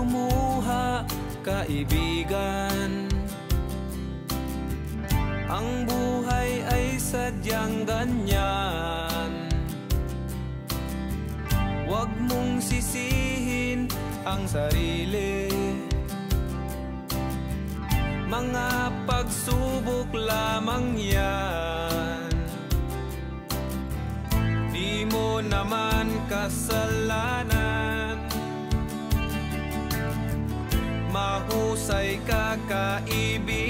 Lumuha, kaibigan. Ang buhay ay sadyang ganyan. Huwag mong sisihin ang sarili. Mga pagsubok lamang yan. Di mo naman kasalanan Mahusay ka kaibigan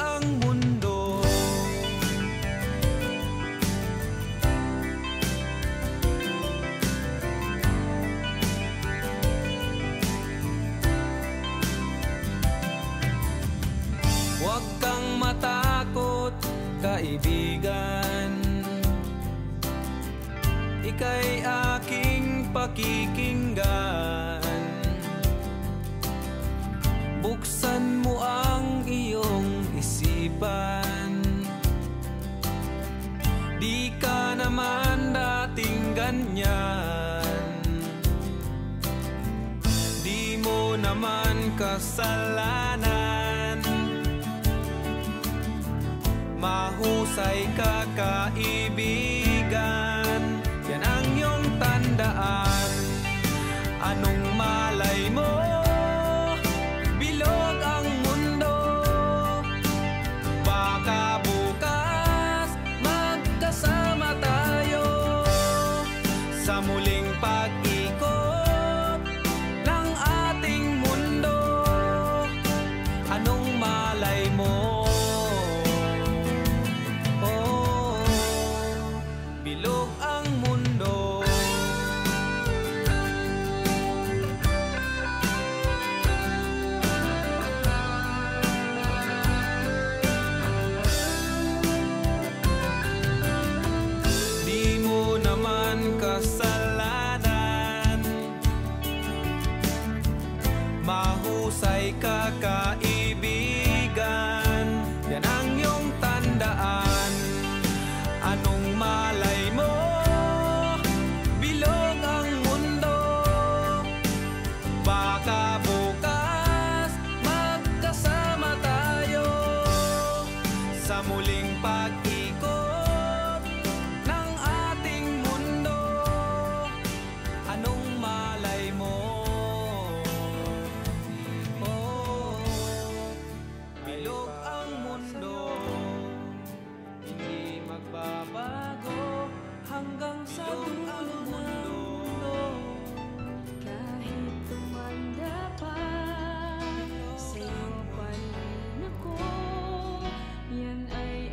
ang mundo. Huwag kang matakot, kaibigan. Ika'y aking pakikinggan. Buksan mo ang isipan Di ka naman dating ganyan. Di mo naman kasalanan. Mahusay ka kaibigan Mahusay ka kaibigan. Yan ang iyong tandaan. Anong malay mo? Bilog ang mundo. Baka bukas Magkasama tayo. Sa muling pag-ikot